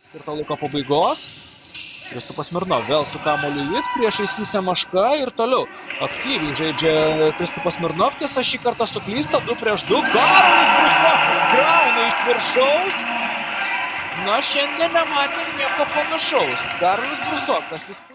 Skirto laiko pabaigos. Kristupas Mirno vėl su kamoliu jis priešais Vysę Maška ir toliau aktyviai žaidžia Kristupas Mirnov, tiesa šį kartą suklysta 2 prieš 2, Karolis Brustovas grauna iš viršaus. Na, šiandien nematėm nieko panašaus. Karolis Brustovas,